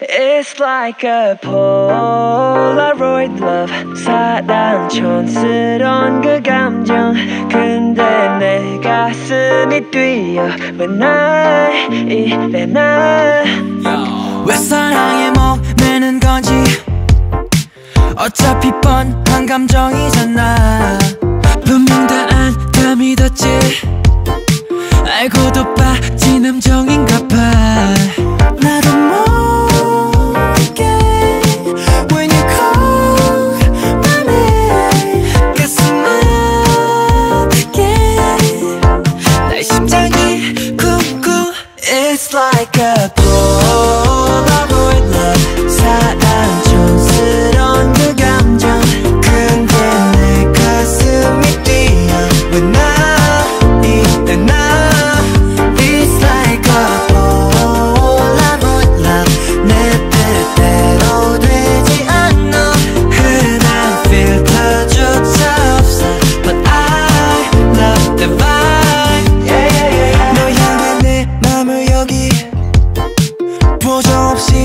It's like a Polaroid love. 사랑 촌스러운 그 감정. 근데 내 가슴이 뛰어 왜날 이래 난왜 사랑에 목매는 건지? 어차피 뻔한 감정이잖아. 분명 다 안다 믿었지. 알고도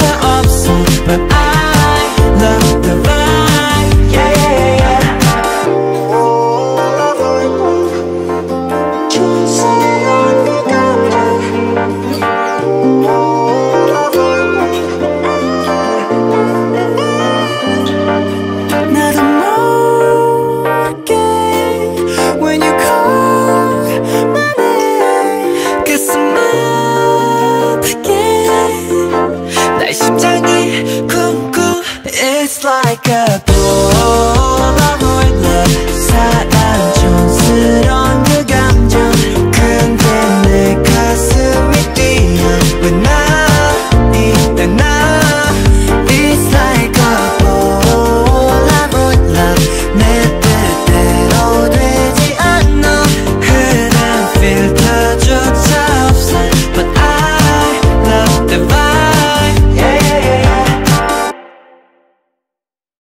to obscene, but I like a